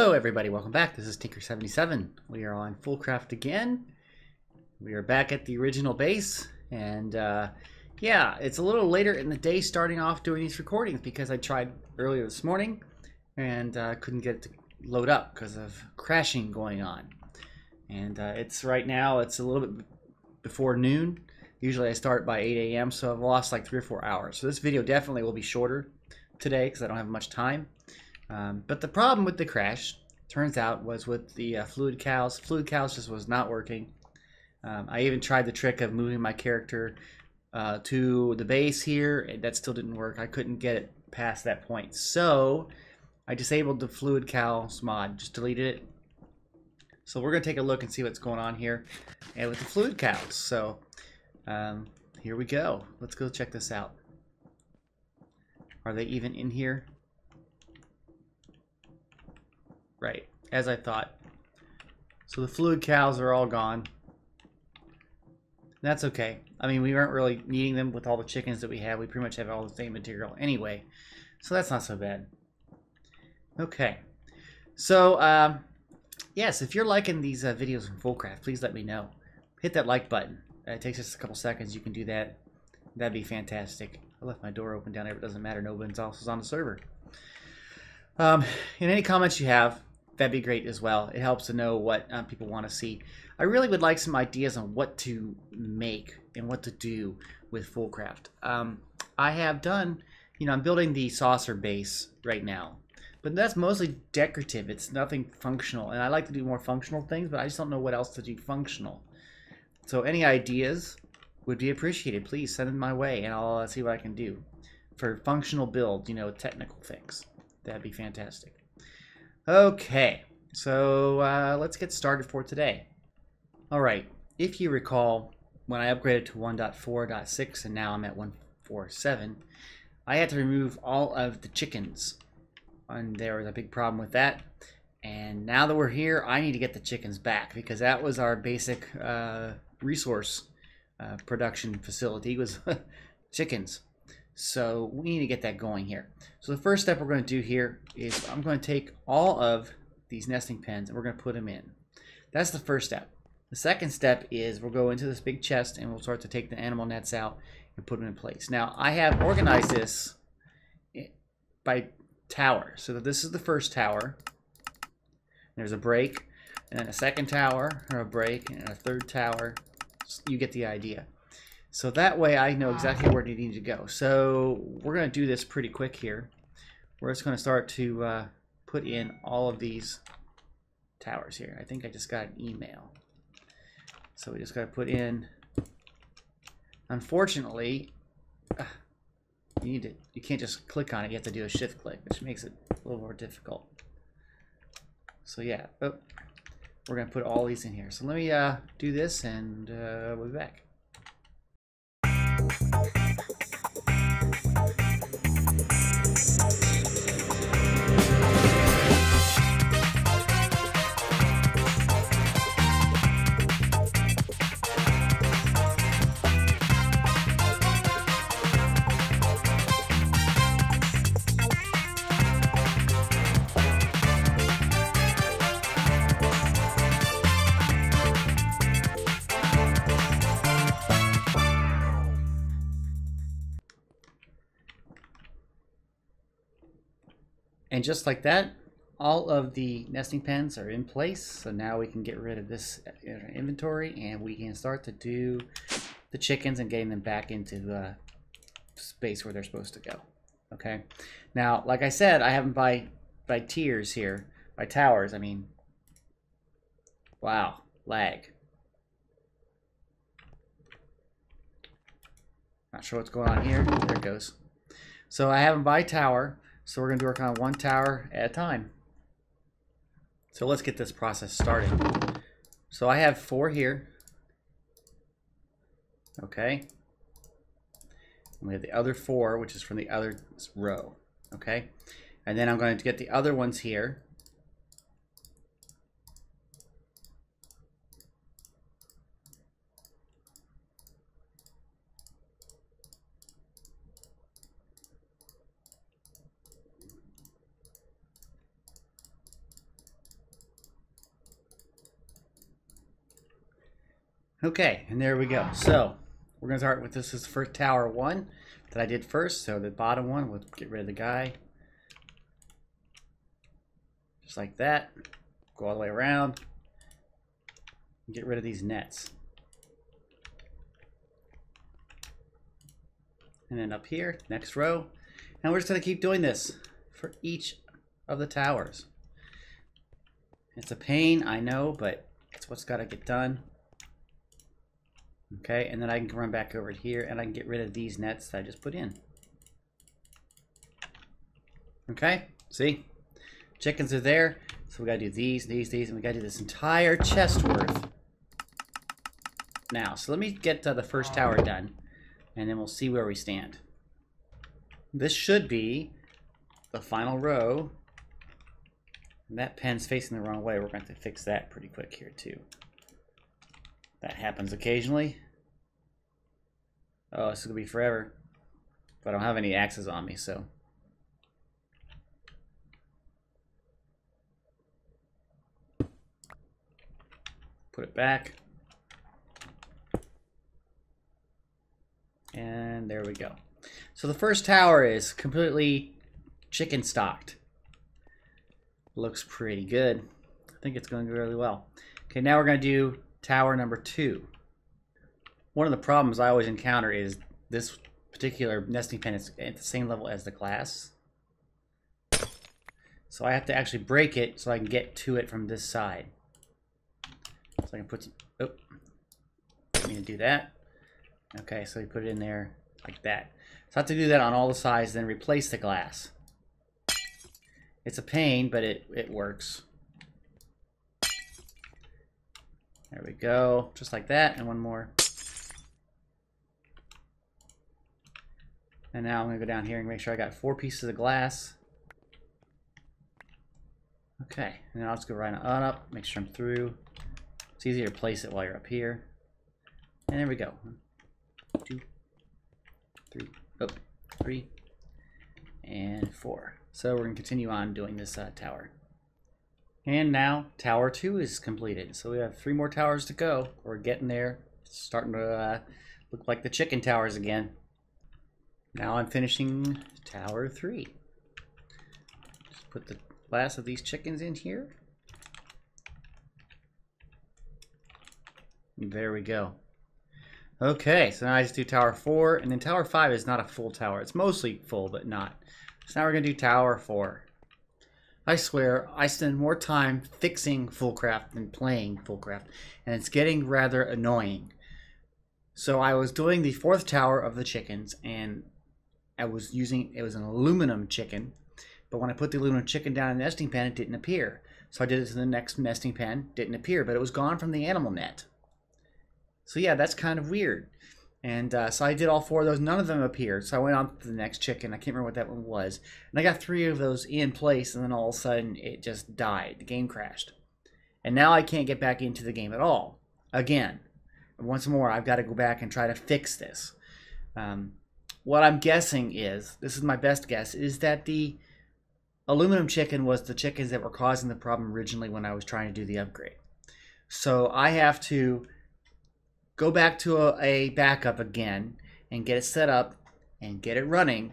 Hello everybody, welcome back. This is Tinker77. We are on FoolCraft again. We are back at the original base, and uh, yeah, it's a little later in the day starting off doing these recordings because I tried earlier this morning and uh, couldn't get it to load up because of crashing going on. And uh, it's right now, it's a little bit before noon. Usually I start by 8 a.m., so I've lost like three or four hours. So this video definitely will be shorter today because I don't have much time. Um, but the problem with the crash, turns out, was with the uh, fluid cows. Fluid cows just was not working. Um, I even tried the trick of moving my character uh, to the base here, that still didn't work. I couldn't get it past that point. So I disabled the fluid cows mod, just deleted it. So we're going to take a look and see what's going on here and with the fluid cows. So um, here we go. Let's go check this out. Are they even in here? Right, as I thought. So the fluid cows are all gone. That's okay. I mean, we aren't really needing them with all the chickens that we have. We pretty much have all the same material anyway. So that's not so bad. Okay. So, um, yes, if you're liking these uh, videos in FoolCraft, please let me know. Hit that like button. Uh, it takes just a couple seconds. You can do that. That'd be fantastic. I left my door open down there. It doesn't matter. No one's is on the server. Um, any comments you have, that'd be great as well. It helps to know what um, people want to see. I really would like some ideas on what to make and what to do with FoolCraft. Um, I have done, you know, I'm building the saucer base right now, but that's mostly decorative. It's nothing functional, and I like to do more functional things, but I just don't know what else to do functional. So any ideas would be appreciated. Please send them my way, and I'll uh, see what I can do for functional build. You know, technical things. That'd be fantastic. Okay, so uh, let's get started for today. All right, if you recall, when I upgraded to 1.4.6 and now I'm at 1.4.7, I had to remove all of the chickens. And there was a big problem with that. And now that we're here, I need to get the chickens back because that was our basic uh, resource uh, production facility was chickens. So we need to get that going here. So the first step we're going to do here is I'm going to take all of these nesting pens and we're going to put them in. That's the first step. The second step is we'll go into this big chest and we'll start to take the animal nets out and put them in place. Now I have organized this by tower. So that this is the first tower. There's a break, and then a second tower, or a break, and a third tower. You get the idea. So that way I know exactly where they need to go. So we're going to do this pretty quick here. We're just going to start to uh, put in all of these towers here. I think I just got an email. So we just got to put in, unfortunately, uh, you need to, you can't just click on it, you have to do a shift click, which makes it a little more difficult. So yeah, oh, we're going to put all these in here. So let me uh, do this and uh, we'll be back. And just like that, all of the nesting pens are in place. So now we can get rid of this uh, inventory and we can start to do the chickens and getting them back into the space where they're supposed to go. Okay. Now, like I said, I have them by, by tiers here, by towers. I mean, wow, lag. Not sure what's going on here. There it goes. So I have them by tower. So we're going to work on one tower at a time. So let's get this process started. So I have four here. Okay. And we have the other four, which is from the other row. Okay. And then I'm going to get the other ones here. Okay, and there we go. So we're gonna start with this is first tower one that I did first. So the bottom one, we'll get rid of the guy. Just like that. Go all the way around. Get rid of these nets. And then up here, next row. And we're just gonna keep doing this for each of the towers. It's a pain, I know, but it's what's gotta get done. Okay, and then I can run back over here and I can get rid of these nets that I just put in. Okay, see? Chickens are there. So we gotta do these, these, these, and we gotta do this entire chest worth. Now, so let me get the first tower done, and then we'll see where we stand. This should be the final row. And that pen's facing the wrong way. We're going to, to fix that pretty quick here, too. That happens occasionally. Oh, this is going to be forever. But I don't have any axes on me, so... Put it back. And there we go. So the first tower is completely chicken stocked. Looks pretty good. I think it's going really well. Okay, now we're going to do tower number two. One of the problems I always encounter is this particular nesting pen is at the same level as the glass. So I have to actually break it so I can get to it from this side. So I can put some, oh, I'm going to do that. Okay, so we put it in there like that. So I have to do that on all the sides, then replace the glass. It's a pain, but it, it works. There we go, just like that, and one more. And now I'm gonna go down here and make sure I got four pieces of glass. Okay, and I'll just go right on up, make sure I'm through. It's easier to place it while you're up here. And there we go two, three, oh, three, and four. So we're to continue on doing this uh, tower. And now tower two is completed. So we have three more towers to go. We're getting there. It's starting to uh, look like the chicken towers again. Now I'm finishing tower three. Just put the last of these chickens in here. There we go. Okay, so now I just do tower four, and then tower five is not a full tower. It's mostly full, but not. So now we're gonna do tower four. I swear, I spend more time fixing FoolCraft than playing FoolCraft, and it's getting rather annoying. So I was doing the fourth tower of the chickens, and I was using, it was an aluminum chicken, but when I put the aluminum chicken down in the nesting pen, it didn't appear. So I did it to the next nesting pen, didn't appear, but it was gone from the animal net. So yeah, that's kind of weird. And uh, so I did all four of those. None of them appeared. So I went on to the next chicken. I can't remember what that one was. And I got three of those in place, and then all of a sudden it just died. The game crashed. And now I can't get back into the game at all. Again. Once more, I've got to go back and try to fix this. Um, what I'm guessing is, this is my best guess, is that the aluminum chicken was the chickens that were causing the problem originally when I was trying to do the upgrade. So I have to go back to a, a backup again and get it set up and get it running.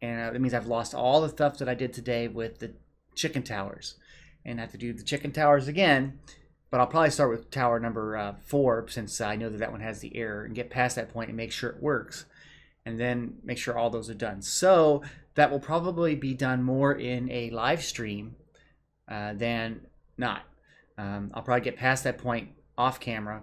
And uh, it means I've lost all the stuff that I did today with the chicken towers. And I have to do the chicken towers again. But I'll probably start with tower number uh, four since I know that that one has the error and get past that point and make sure it works. And then make sure all those are done. So that will probably be done more in a live stream uh, than not. Um, I'll probably get past that point off camera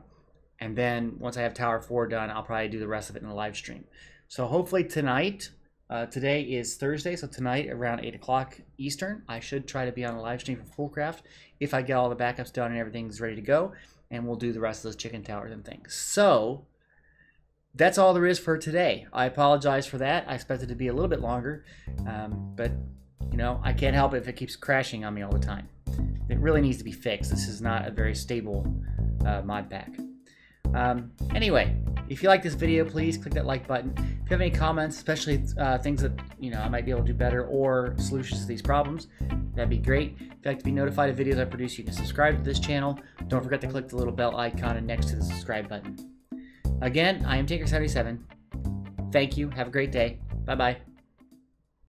and then once I have Tower 4 done, I'll probably do the rest of it in the live stream. So hopefully tonight, uh, today is Thursday, so tonight around 8 o'clock Eastern, I should try to be on a live stream for FoolCraft if I get all the backups done and everything's ready to go. And we'll do the rest of those chicken towers and things. So that's all there is for today. I apologize for that. I expected to be a little bit longer, um, but you know I can't help it if it keeps crashing on me all the time. It really needs to be fixed. This is not a very stable uh, mod pack. Um, anyway, if you like this video, please click that like button. If you have any comments, especially uh, things that you know I might be able to do better or solutions to these problems, that'd be great. If you'd like to be notified of videos I produce, you can subscribe to this channel. Don't forget to click the little bell icon next to the subscribe button. Again, I am Tinker77. Thank you. Have a great day. Bye bye.